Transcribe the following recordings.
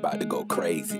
about to go crazy.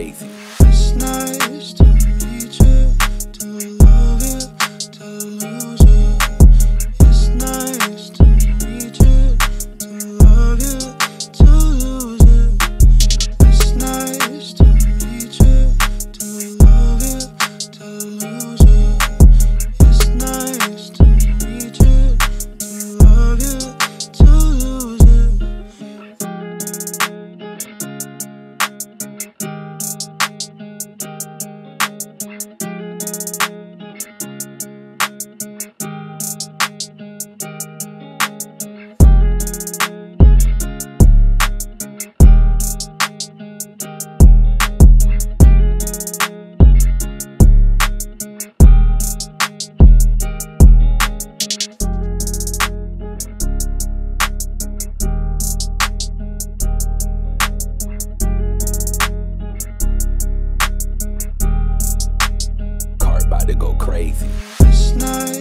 crazy. crazy.